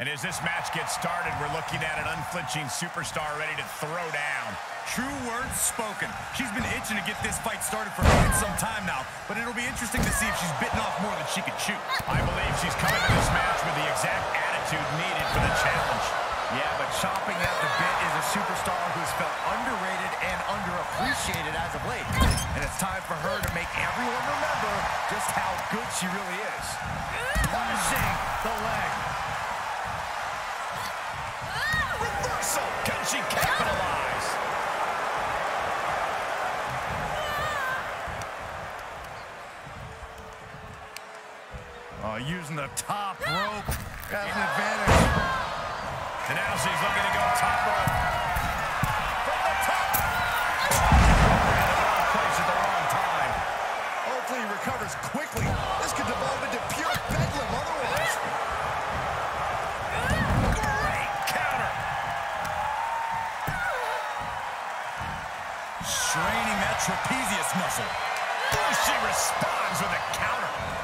And as this match gets started, we're looking at an unflinching superstar ready to throw down. True words spoken. She's been itching to get this fight started for quite some time now, but it'll be interesting to see if she's bitten off more than she can chew. I believe she's coming to this match with the exact attitude needed for the challenge. Yeah, but chopping at the bit is a superstar who's felt underrated and underappreciated as of late. And it's time for her to make everyone remember just how good she really is. Flashing the leg. Reversal! Can she capitalize? Oh, using the top rope as an advantage. And now she's looking to go top rope. Muscle. She responds with a counter.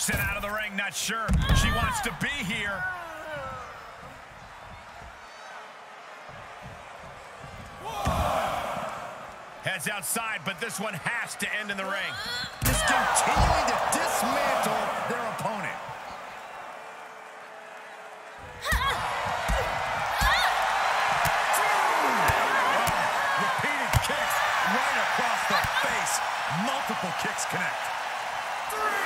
Sent out of the ring, not sure she wants to be here. Heads outside, but this one has to end in the ring. Just continuing to dismantle their opponent. Repeated kicks right across the face. Multiple kicks connect. Three.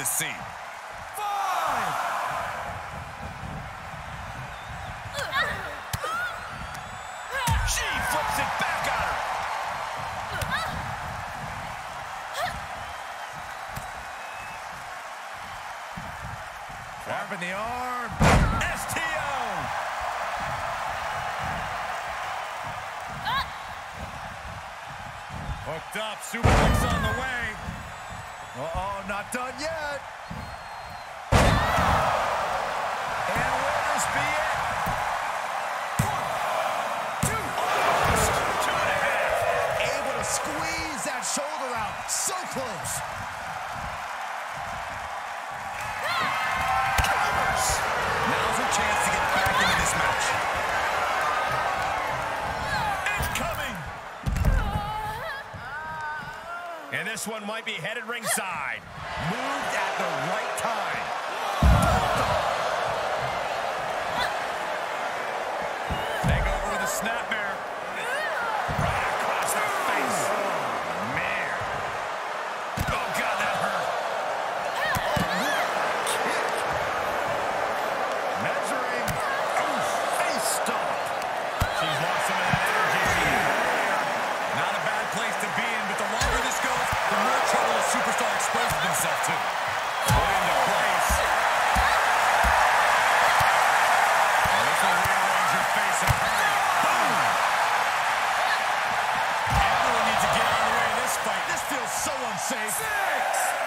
To see. Five. She flips it back on her. Wrapping the arm. STO. Hooked up. Superplex on the way. Not done yet. And will this be it? One, two, almost. Two and a half. Able to squeeze that shoulder out. So close. This one might be headed ringside. Moved at the right time. Feels. Six!